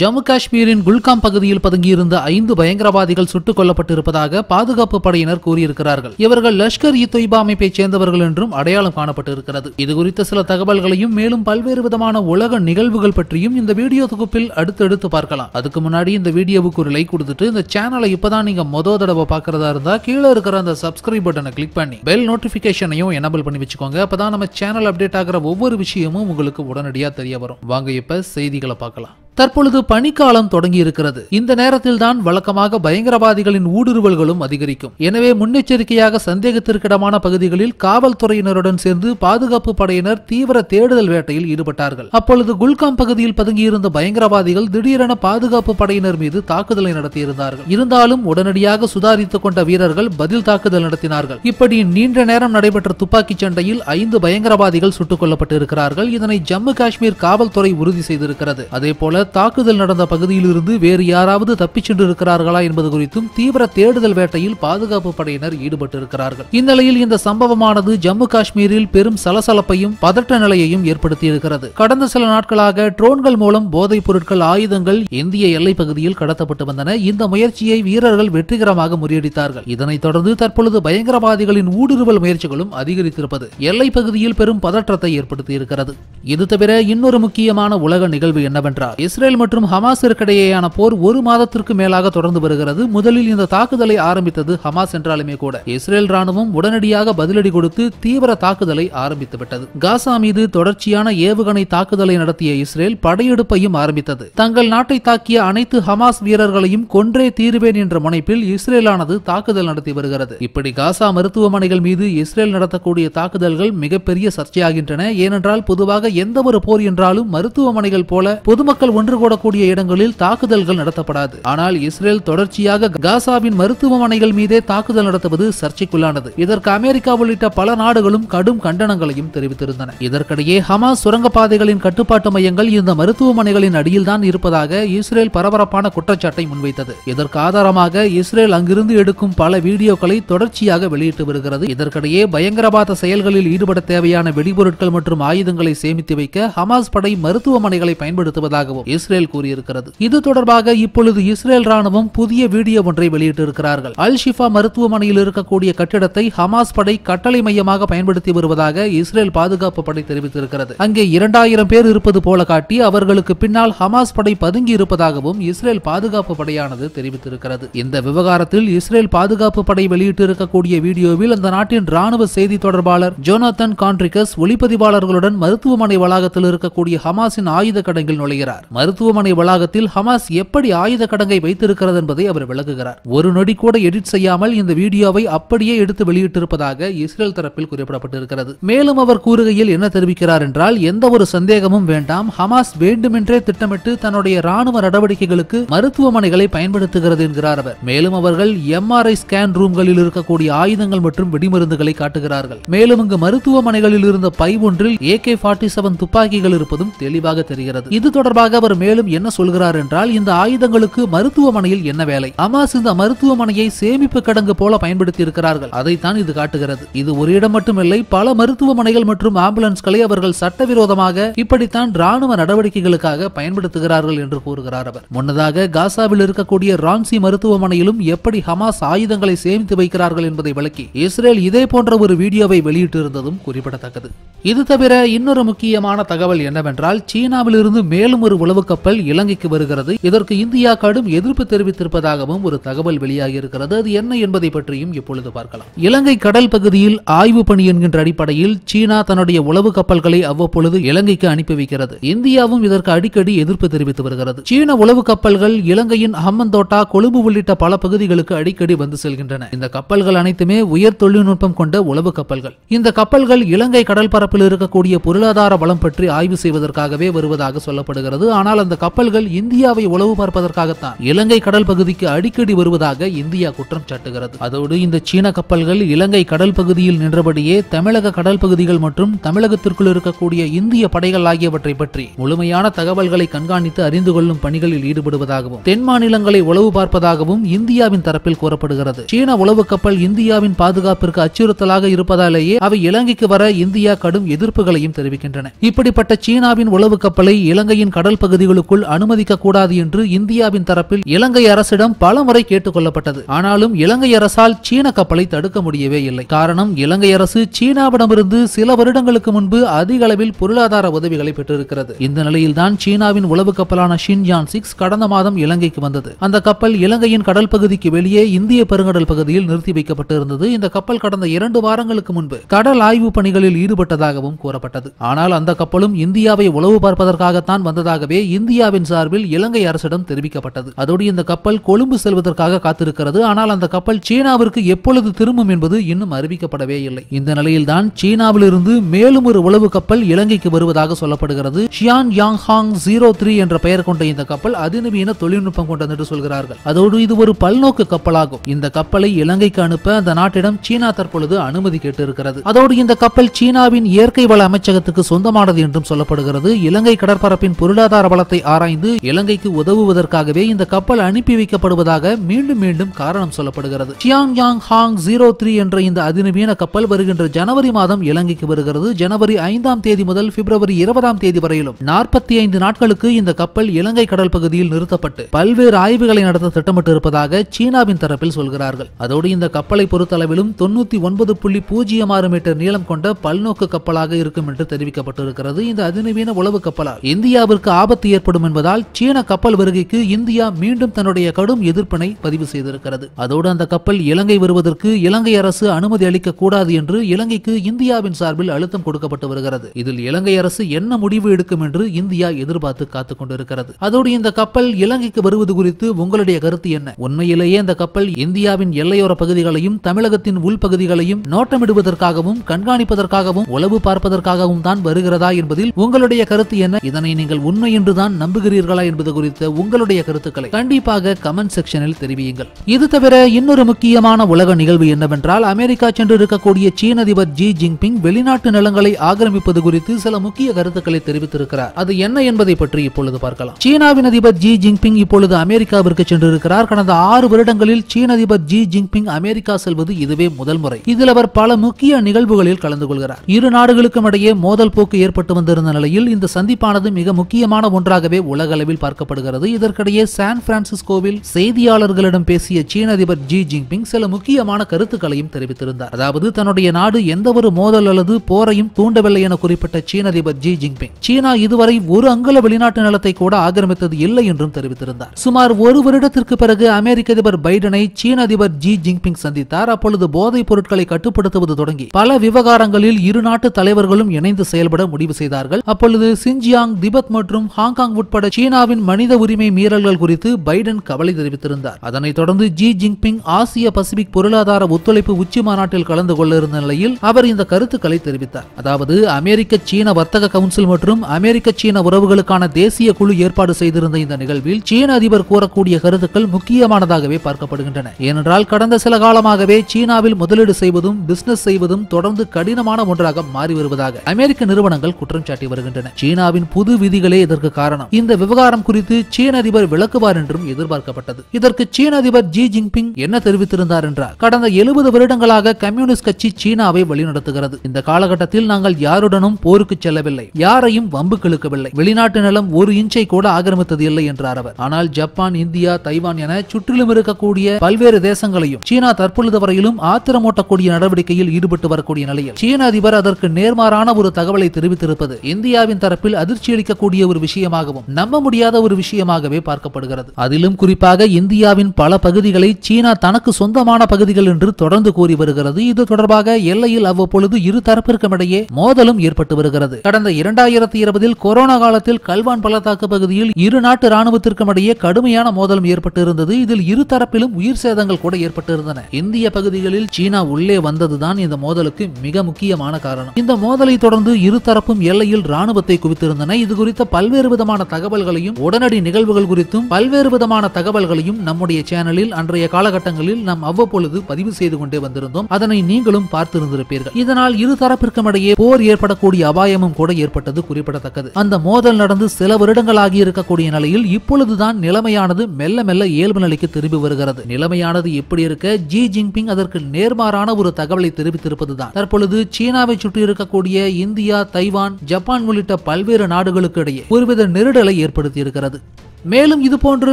ஜம்மு காஷ்மீரின் குல்காம் பகுதியில் பதுங்கியிருந்த ஐந்து பயங்கரவாதிகள் சுட்டுக் கொல்லப்பட்டிருப்பதாக பாதுகாப்பு படையினர் கூறியிருக்கிறார்கள். இவர்கள் லஷ்கர் இ தொய்பா அமைப்பைச் சேர்ந்தவர்கள் என்றும் அடையாளம் காணப்பட்டிருக்கிறது. இது குறித்த சில தகவல்களையும் மேலும் பல்வேறு விதமான உலக நிகழ்வுகள் பற்றியும் இந்த வீடியோ தொகுப்பில் அடுத்தடுத்து பார்க்கலாம். அதுக்கு முன்னாடி இந்த வீடியோவுக்கு ஒரு லைக் கொடுத்துட்டு இந்த சேனலை இப்பதான் நீங்க மொத தடவை பாக்குறதா இருந்தா கீழே இருக்கிற அந்த சப்ஸ்கிரைப் பட்டனை கிளிக் பண்ணி பெல் நோட்டிபிகேஷனையும் எனபிள் பண்ணி வச்சுக்கோங்க. அப்பதான் நம்ம சேனல் அப்டேட் ஆகிற ஒவ்வொரு விஷயமும் உங்களுக்கு உடனடியா தெரிய வரும். வாங்க இப்ப செய்திகளை பார்க்கலாம். தற்பொழுது பனிக்காலம் தொடங்கி இருக்கிறது இந்த நேரத்தில் தான் வழக்கமாக பயங்கரவாதிகளின் ஊடுருவல்களும் அதிகரிக்கும். எனவே முன்னெச்சரிக்கையாக சந்தேகத்திற்கிடமான பகுதிகளில் காவல்துறையினருடன் சேர்ந்து பாதுகாப்பு படையினர் தீவிர தேடுதல் வேட்டையில் ஈடுபட்டார்கள். அப்பொழுது குல்காம் பகுதியில் பதுங்கியிருந்த பயங்கரவாதிகள் திடீரென பாதுகாப்பு படையினர் மீது தாக்குதலை நடத்தியிருந்தார்கள். இருந்தாலும் உடனடியாக சுதாரித்துக் கொண்ட வீரர்கள் பதில் தாக்குதல் நடத்தினார்கள். இப்படி நீண்ட நேரம் நடைபெற்ற துப்பாக்கிச் சண்டையில் ஐந்து பயங்கரவாதிகள் சுட்டுக் கொல்லப்பட்டிருக்கிறார்கள். இதனை ஜம்மு காஷ்மீர் காவல்துறை உறுதி செய்திருக்கிறது. அதே போல தாக்குதல் நடந்த பகுதியிலிருந்து வேறு யாராவது தப்பிச் சென்றிருக்கிறார்களா என்பது குறித்தும் தீவிர தேடுதல் வேட்டையில் பாதுகாப்பு படையினர் ஈடுபட்டிருக்கிறார்கள். இந்நிலையில் இந்த சம்பவமானது ஜம்மு காஷ்மீரில் பெரும் சலசலப்பையும் பதட்ட நிலையையும் ஏற்படுத்தியிருக்கிறது. கடந்த சில நாட்களாக ட்ரோன்கள் மூலம் போதைப் பொருட்கள் ஆயுதங்கள் இந்திய எல்லைப் பகுதியில் கடத்தப்பட்டு வந்தன. இந்த முயற்சியை வீரர்கள் வெற்றிகரமாக முறியடித்தார்கள். இதனைத் தொடர்ந்து தற்பொழுது பயங்கரவாதிகளின் ஊடுருவல் முயற்சிகளும் அதிகரித்திருப்பது எல்லைப் பகுதியில் பெரும் பதற்றத்தை ஏற்படுத்தியிருக்கிறது. இது தவிர இன்னொரு முக்கியமான உலக நிகழ்வு என்னவென்றால் இஸ்ரேல் மற்றும் ஹமாஸிற்கிடையேயான போர் ஒரு மாதத்திற்கு மேலாக தொடர்ந்து வருகிறது. முதலில் இந்த தாக்குதலை ஆரம்பித்தது ஹமாஸ் என்றாலுமே கூட. இஸ்ரேல் ராணுவம் உடனடியாக பதிலடி கொடுத்து தீவிர தாக்குதலை ஆரம்பித்து விட்டது. காசா மீது தொடர்ச்சியான ஏவுகணை தாக்குதலை நடத்திய இஸ்ரேல் படையெடுப்பையும் ஆரம்பித்தது. தங்கள் நாட்டை தாக்கிய அனைத்து ஹமாஸ் வீரர்களையும் கொன்றே தீருவேன் என்ற முனைப்பில் இஸ்ரேலானது தாக்குதல் நடத்தி வருகிறது. இப்படி காசா மருத்துவமனைகள் மீது இஸ்ரேல் நடத்தக்கூடிய தாக்குதல்கள் மிகப்பெரிய சர்ச்சையாகின்றன. ஏனென்றால் பொதுவாக எந்த ஒரு போர் என்றாலும் மருத்துவமனைகள் போல பொதுமக்கள் ஒன்று கூடக்கூடிய இடங்களில் தாக்குதல்கள் நடத்தப்படாது. ஆனால் இஸ்ரேல் தொடர்ச்சியாக காசாவின் மருத்துவமனைகள் மீதே தாக்குதல் நடத்துவது சர்ச்சைக்குள்ளானது. இதற்கு அமெரிக்கா உள்ளிட்ட பல நாடுகளும் கடும் கண்டனங்களையும் தெரிவித்திருந்தன. இதற்கிடையே ஹமாஸ் சுரங்கப்பாதைகளின் கட்டுப்பாட்டு மையங்கள் இந்த மருத்துவமனைகளின் அடியில் தான் இருப்பதாக இஸ்ரேல் பரபரப்பான குற்றச்சாட்டை முன்வைத்தது. இதற்கு ஆதாரமாக இஸ்ரேல் அங்கிருந்து எடுக்கும் பல வீடியோக்களை தொடர்ச்சியாக வெளியிட்டு வருகிறது. இதற்கிடையே பயங்கரவாத செயல்களில் ஈடுபட தேவையான வெடிபொருட்கள் மற்றும் ஆயுதங்களை சேமித்து வைக்க ஹமாஸ் படை மருத்துவமனைகளை பயன்படுத்துவதாகவும் இஸ்ரேல் கூறியிருக்கிறது. இது தொடர்பாக இப்பொழுது இஸ்ரேல் ராணுவம் புதிய வீடியோ ஒன்றை வெளியிட்டிருக்கிறார்கள். அல் ஷிஃபா மருத்துவமனையில் இருக்கக்கூடிய கட்டிடத்தை ஹமாஸ் படை கட்டளை மையமாக பயன்படுத்தி வருவதாக இஸ்ரேல் பாதுகாப்பு படை தெரிவித்திருக்கிறது. அங்கே இரண்டாயிரம் பேர் இருப்பது போல காட்டி அவர்களுக்கு பின்னால் ஹமாஸ் படை பதுங்கி இருப்பதாகவும் இஸ்ரேல் பாதுகாப்பு படையானது தெரிவித்திருக்கிறது. இந்த விவகாரத்தில் இஸ்ரேல் பாதுகாப்பு படை வெளியிட்டிருக்கக்கூடிய வீடியோவில் அந்த நாட்டின் ராணுவ செய்தி தொடர்பாளர் ஜோனாத்தன் கான்ட்ரிகஸ் ஒளிப்பதிவாளர்களுடன் மருத்துவமனை வளாகத்தில் இருக்கக்கூடிய ஹமாஸின் ஆயுத கடங்கில் நுழைகிறார். மருத்துவமனை வளாகத்தில் ஹமாஸ் எப்படி ஆயுத கடங்கை வைத்திருக்கிறது என்பதை அவர் விளக்குகிறார். ஒரு நொடி கூட எடிட் செய்யாமல் இந்த வீடியோவை அப்படியே எடுத்து வெளியிட்டிருப்பதாக இஸ்ரேல் தரப்பில் குறிப்பிடப்பட்டிருக்கிறது. மேலும் அவர் கூறுகையில் என்ன தெரிவிக்கிறார் என்றால் எந்த ஒரு சந்தேகமும் வேண்டாம். ஹமாஸ் வேண்டுமென்றே திட்டமிட்டு தன்னுடைய ராணுவ நடவடிக்கைகளுக்கு மருத்துவமனைகளை பயன்படுத்துகிறது என்கிறார் அவர். மேலும் அவர்கள் எம்ஆர்ஐ ஸ்கேன் ரூம்களில் இருக்கக்கூடிய ஆயுதங்கள் மற்றும் வெடிமருந்துகளை காட்டுகிறார்கள். மேலும் இங்கு மருத்துவமனைகளில் இருந்த பை ஒன்றில் ஏ கே ஃபார்ட்டி செவன் துப்பாக்கிகள் இருப்பதும் தெளிவாக தெரிகிறது. இது தொடர்பாக அவர் மேலும் என்ன சொல்கிறார் என்றால் இந்த ஆயுதங்களுக்கு மருத்துவமனையில் என்ன வேலை? அமாஸ் இந்த மருத்துவமனையை சேமிப்பு கடங்கு போல பயன்படுத்தி இருக்கிறார்கள் அதைத்தான் இது காட்டுகிறது. இது ஒரு இடம் மட்டுமில்லை பல மருத்துவமனைகள் மற்றும் ஆம்புலன்ஸ்களை அவர்கள் சட்டவிரோதமாக இப்படித்தான் ராணுவ நடவடிக்கைகளுக்காக பயன்படுத்துகிறார்கள் என்று கூறுகிறார் அவர். முன்னதாக காசாவில் இருக்கக்கூடிய ரான்சி மருத்துவமனையிலும் எப்படி ஹமாஸ் ஆயுதங்களை சேமித்து வைக்கிறார்கள் என்பதை விளக்கி இஸ்ரேல் இதே போன்ற ஒரு வீடியோவை வெளியிட்டிருந்ததும் குறிப்பிடத்தக்கது. இது தவிர இன்னொரு முக்கியமான தகவல் என்னவென்றால் சீனாவிலிருந்து மேலும் ஒரு உளவு கப்பல் இலங்கைக்கு வருகிறது. இதற்கு இந்தியா கடும் எதிர்ப்பு தெரிவித்திருப்பதாகவும் ஒரு தகவல் வெளியாகியிருக்கிறது. அது என்ன என்பதை பற்றியும் இப்பொழுது பார்க்கலாம். இலங்கை கடல் பகுதியில் ஆய்வு பணி என்கின்ற அடிப்படையில் சீனா தன்னுடைய உளவு கப்பல்களை அவ்வப்பொழுது இலங்கைக்கு அனுப்பி வைக்கிறது. இந்தியாவும் இதற்கு அடிக்கடி எதிர்ப்பு தெரிவித்து வருகிறது. சீன உளவு கப்பல்கள் இலங்கையின் ஹம்மந்தோட்டா கொழும்பு உள்ளிட்ட பல பகுதிகளுக்கு அடிக்கடி வந்து செல்கின்றன. இந்த கப்பல்கள் அனைத்துமே உயர் தொழில்நுட்பம் கொண்ட உளவு கப்பல்கள். இந்த கப்பல்கள் இலங்கை கடல் பரப்பில் இருக்கக்கூடிய பொருளாதார வளம் பற்றி ஆய்வு செய்வதற்காகவே வருவதாக சொல்லப்படுகிறது. ஆனால் அந்த கப்பல்கள் இந்தியாவை உளவு பார்ப்பதற்காகத்தான். இலங்கை கடல் பகுதிக்கு அடிக்கடி வருவதாக இந்தியா குற்றம் சாட்டுகிறது. அதோடு இந்த சீன கப்பல்கள் இலங்கை கடல் பகுதியில் நின்றபடியே தமிழக கடல் பகுதிகள் மற்றும் தமிழகத்திற்குள் இருக்கக்கூடிய இந்திய படைகள் ஆகியவற்றை பற்றி முழுமையான தகவல்களை கண்காணித்து அறிந்து கொள்ளும் பணிகளில் ஈடுபடுவதாகவும் தென் மாநிலங்களை உளவு பார்ப்பதாகவும் இந்தியாவின் தரப்பில் கூறப்படுகிறது. சீன உளவு கப்பல் இந்தியாவின் பாதுகாப்பிற்கு அச்சுறுத்தலாக இருப்பதாலேயே அவை இலங்கைக்கு வர இந்தியா கடும் எதிர்ப்புகளையும் தெரிவிக்கின்றன. இப்படிப்பட்ட சீனாவின் உளவு கப்பலை இலங்கையின் கடல் பகுதி பகுதிகளுக்குள் அனுமதிக்க கூடாது என்று இந்தியாவின் தரப்பில் இலங்கை அரசிடம் பலமுறை கேட்டுக் கொள்ளப்பட்டது ஆனாலும் இலங்கை அரசால் சீன கப்பலை தடுக்க முடியவே இல்லை. காரணம் இலங்கை அரசு சீனாவிடமிருந்து சில வருடங்களுக்கு முன்பு அதிக அளவில் பொருளாதார உதவிகளை பெற்றிருக்கிறது. இந்த நிலையில்தான் சீனாவின் உளவு கப்பலான ஷின்ஜான் சிக்ஸ் கடந்த மாதம் இலங்கைக்கு வந்தது. அந்த கப்பல் இலங்கையின் கடல் பகுதிக்கு வெளியே இந்திய பெருங்கடல் பகுதியில் நிறுத்தி வைக்கப்பட்டிருந்தது. இந்த கப்பல் கடந்த இரண்டு வாரங்களுக்கு முன்பு கடல் ஆய்வு பணிகளில் ஈடுபட்டதாகவும் கூறப்பட்டது. ஆனால் அந்த கப்பலும் இந்தியாவை உளவு பார்ப்பதற்காகத்தான் வந்ததாகவே இந்தியாவின் சார்பில் இலங்கை அரசிடம் தெரிவிக்கப்பட்டது. அதோடு இந்த கப்பல் கொழும்பு செல்வதற்காக காத்திருக்கிறது. ஆனால் அந்த கப்பல் சீனாவிற்கு எப்பொழுது திரும்பும் என்பது இன்னும் அறிவிக்கப்படவே இல்லை. இந்த நிலையில்தான் சீனாவிலிருந்து மேலும் ஒரு உளவு கப்பல் இலங்கைக்கு வருவதாக சொல்லப்படுகிறது. Xiang Yang Hong zero three என்ற பெயர் கொண்ட இந்த கப்பல் அதிநவீன தொழில்நுட்பம் கொண்டது என்று சொல்கிறார்கள். அதோடு இது ஒரு பல்நோக்கு கப்பலாகும். இந்த கப்பலை இலங்கைக்கு அனுப்ப அந்த நாட்டிடம் சீனா தற்பொழுது அனுமதி கேட்டிருக்கிறது. அதோடு இந்த கப்பல் சீனாவின் இயற்கை வள அமைச்சகத்துக்கு சொந்தமானது என்றும் சொல்லப்படுகிறது. இலங்கை கடற்பரப்பின் பொருளாதார வளத்தை ஆராய்ந்து இலங்கைக்கு உதவுவதற்காகவே இந்த கப்பல் அனுப்பி வைக்கப்படுவதாக மீண்டும் மீண்டும் காரணம் சொல்லப்படுகிறது. Xiang Yang Hong zero three என்ற இந்த அதிநவீன கப்பல் வருகின்ற ஜனவரி மாதம் இலங்கைக்கு வருகிறது. ஜனவரி ஐந்தாம் தேதி முதல் பிப்ரவரி இருபதாம் தேதி வரையிலும் நாற்பத்தி ஐந்து நாட்களுக்கு இந்த கப்பல் இலங்கை கடல் பகுதியில் நிறுத்தப்பட்டு பல்வேறு ஆய்வுகளை நடத்த திட்டமிட்டு இருப்பதாக சீனாவின் தரப்பில் சொல்கிறார்கள். அதோடு இந்த கப்பலை பொறுத்தளவிலும் தொண்ணூத்தி ஒன்பது புள்ளி பூஜ்ஜியம் ஆறு மீட்டர் நீளம் கொண்ட பல்நோக்கு கப்பலாக இருக்கும் என்று தெரிவிக்கப்பட்டிருக்கிறது. இந்த அதிநவீன உளவு கப்பலால் இந்தியாவிற்கு ஆபத்து ஏற்படும் என்பதால் சீன கப்பல் வருகைக்கு இந்தியா மீண்டும் தன்னுடைய கடும் எதிர்ப்பினை பதிவு செய்திருக்கிறது. அதோடு அந்த கப்பல் இலங்கை வருவதற்கு இலங்கை அரசு அனுமதி அளிக்க கூடாது என்று இலங்கைக்கு இந்தியாவின் சார்பில் அழுத்தம் கொடுக்கப்பட்டு வருகிறது. இதில் இலங்கை அரசு என்ன முடிவு எடுக்கும் என்று இந்தியா எதிர்பார்த்து காத்துக் கொண்டிருக்கிறது. அதோடு இந்த கப்பல் இலங்கைக்கு வருவது குறித்து உங்களுடைய கருத்து என்ன? உண்மையிலேயே இந்த கப்பல் இந்தியாவின் எல்லையோர பகுதிகளையும் தமிழகத்தின் உள்பகுதிகளையும் நோட்டமிடுவதற்காகவும் கண்காணிப்பதற்காகவும் உளவு பார்ப்பதற்காகவும் தான் வருகிறதா என்பதில் உங்களுடைய கருத்து என்ன? இதனை நீங்கள் உண்மை என்றுதான் நம்புகிறீர்களா என்பது குறித்த உங்களுடைய கருத்துக்களை கண்டிப்பாக கமெண்ட் செக்ஷனில் தெரிவியுங்கள். இது தவிர இன்னொரு முக்கியமான உலக நிகழ்வு என்னவென்றால் அமெரிக்கா சென்று இருக்கக்கூடிய சீன அதிபர் ஜி ஜின்பிங் வெளிநாட்டு நிலங்களை ஆக்கிரமிப்பது குறித்து சில முக்கிய கருத்துக்களை தெரிவித்திருக்கிறார். அது என்ன என்பதை பற்றி இப்பொழுது பார்க்கலாம். சீனாவின் அதிபர் ஜி ஜின்பிங் இப்பொழுது அமெரிக்காவிற்கு சென்றிருக்கிறார். கடந்த ஆறு வருடங்களில் சீன அதிபர் ஜி ஜின்பிங் அமெரிக்கா செல்வது இதுவே முதல் முறை. இதில் அவர் பல முக்கிய நிகழ்வுகளில் கலந்து கொள்கிறார். இரு நாடுகளுக்கும் இடையே மோதல் போக்கு ஏற்பட்டு வந்திருந்த நிலையில் இந்த சந்திப்பானது மிக முக்கியமான ஒன்றாகவே உலகளவில் பார்க்கப்படுகிறது. இதற்கிடையே சான் பிரான்சிஸ்கோவில் செய்தியாளர்களிடம் பேசிய சீன அதிபர் ஜி ஜின்பிங் சில முக்கியமான கருத்துக்களையும் தெரிவித்திருந்தார். அதாவது தன்னுடைய நாடு எந்த ஒரு மோதல் அல்லது போரையும் தூண்டவில்லை என குறிப்பிட்ட சீன அதிபர் ஜி ஜின்பிங் சீனா இதுவரை ஒரு அங்குல வெளிநாட்டு நிலத்தை கூட ஆக்கிரமித்தது இல்லை என்றும் தெரிவித்திருந்தார். சுமார் ஒரு வருடத்திற்கு பிறகு அமெரிக்க அதிபர் பைடனை சீன அதிபர் ஜி ஜின்பிங் சந்தித்தார். அப்பொழுது போதைப் பொருட்களை கட்டுப்படுத்துவது தொடங்கி பல விவகாரங்களில் இரு நாட்டு தலைவர்களும் இணைந்து செயல்பட முடிவு செய்தார்கள். அப்பொழுது சிஞ்சியாங் திபெத் மற்றும் ஹாங் ஹாங்காங் உட்பட சீனாவின் மனித உரிமை மீறல்கள் குறித்து பைடன் கவலை தெரிவித்திருந்தார். அதனைத் தொடர்ந்து ஜி ஜின்பிங் ஆசிய பசிபிக் பொருளாதார ஒத்துழைப்பு உச்சி மாநாட்டில் கலந்து கொள்ள இருந்த நிலையில் அவர் இந்த கருத்துக்களை தெரிவித்தார். அதாவது அமெரிக்க சீன வர்த்தக கவுன்சில் மற்றும் அமெரிக்க சீன உறவுகளுக்கான தேசிய குழு ஏற்பாடு செய்திருந்த இந்த நிகழ்வில் சீன அதிபர் கூறக்கூடிய கருத்துக்கள் முக்கியமானதாகவே பார்க்கப்படுகின்றன. ஏனென்றால் கடந்த சில காலமாகவே சீனாவில் முதலீடு செய்வதும் பிசினஸ் செய்வதும் தொடர்ந்து கடினமான ஒன்றாக மாறி வருவதாக அமெரிக்க நிறுவனங்கள் குற்றம் சாட்டி வருகின்றன. சீனாவின் புது விதிகளே இதற்கு காரணம். இந்த விவகாரம் குறித்து சீன அதிபர் விளக்குவார் என்றும் எதிர்பார்க்கப்பட்டது. இதற்கு சீன அதிபர் ஜி ஜின்பிங் என்ன தெரிவித்திருந்தார் என்றார் கடந்த எழுபது வருடங்களாக கம்யூனிஸ்ட் கட்சி சீனாவை வழிநடத்துகிறது. இந்த காலகட்டத்தில் நாங்கள் யாருடனும் போருக்கு செல்லவில்லை. யாரையும் வம்பு கிழக்கவில்லை. வெளிநாட்டு நிலம் ஒரு இன்ச்சை கூட ஆக்கிரமித்தது இல்லை என்றார் அவர். ஆனால் ஜப்பான் இந்தியா தைவான் என சுற்றிலும் இருக்கக்கூடிய பல்வேறு தேசங்களையும் சீனா தற்பொழுது வரையிலும் ஆத்திரமூட்டக்கூடிய நடவடிக்கையில் ஈடுபட்டு வரக்கூடிய நிலையில் சீன அதிபர் அதற்கு நேர்மாறான ஒரு தகவலை தெரிவித்திருப்பது இந்தியாவின் தரப்பில் அதிர்ச்சி அளிக்கக்கூடிய ஒரு விஷயம் விஷயமாகவும் நம்ப முடியாத ஒரு விஷயமாகவே பார்க்கப்படுகிறது. அதிலும் குறிப்பாக இந்தியாவின் பல பகுதிகளை சீனா தனக்கு சொந்தமான பகுதிகள் என்று தொடர்ந்து கூறி வருகிறது. இது தொடர்பாக எல்லையில் அவ்வப்பொழுது இரு தரப்பிற்கும் இடையே மோதலும் ஏற்பட்டு வருகிறது. கடந்த இரண்டாயிரத்தி இருபதில் கொரோனா காலத்தில் கல்வான் பள்ளத்தாக்கு பகுதியில் இரு நாட்டு ராணுவத்திற்கும் இடையே கடுமையான மோதலும் ஏற்பட்டு இருந்தது இதில் இரு தரப்பிலும் உயிர் சேதங்கள் கூட ஏற்பட்டிருந்தன. இந்திய பகுதிகளில் சீனா உள்ளே வந்ததுதான் இந்த மோதலுக்கு மிக முக்கியமான காரணம். இந்த மோதலை தொடர்ந்து இருதரப்பும் எல்லையில் ராணுவத்தை குவித்திருந்தன. இது குறித்த பல்வேறு விதமான தகவல்களையும் உடனடி நிகழ்வுகள் குறித்தும் பல்வேறு விதமான தகவல்களையும் நம்முடைய சேனலில் அன்றைய காலகட்டங்களில் நாம் அவ்வப்பொழுது பதிவு செய்து கொண்டே வந்திருந்தோம். அதனை நீங்களும் பார்த்திருந்திருப்பீர்கள். இதனால் இரு தரப்பிற்கும் இடையே போர் ஏற்படக்கூடிய அபாயமும் கூட ஏற்பட்டது குறிப்பிடத்தக்கது. அந்த மோதல் நடந்து சில வருடங்களாகி இருக்கக்கூடிய நிலையில் இப்பொழுதுதான் நிலைமையானது மெல்ல மெல்ல இயல்பு நிலைக்கு திரும்பி வருகிறது. நிலைமையானது எப்படி இருக்க? ஜி ஜின்பிங் அதற்கு நேர்மாறான ஒரு தகவலை தெரிவித்திருப்பதுதான். தற்பொழுது சீனாவை சுற்றி இருக்கக்கூடிய இந்தியா தைவான் ஜப்பான் உள்ளிட்ட பல்வேறு நாடுகளுக்கு இடையே. ஒருவித நெருடலை ஏற்படுத்தியிருக்கிறது. மேலும் இதுபோன்று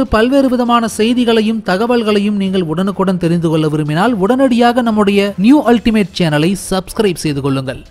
பல்வேறு விதமான செய்திகளையும் தகவல்களையும் நீங்கள் உடனுக்குடன் தெரிந்து கொள்ள விரும்பினால் உடனடியாக நம்முடைய நியூ அல்டிமேட் சேனலை சப்ஸ்கிரைப் செய்து கொள்ளுங்கள்.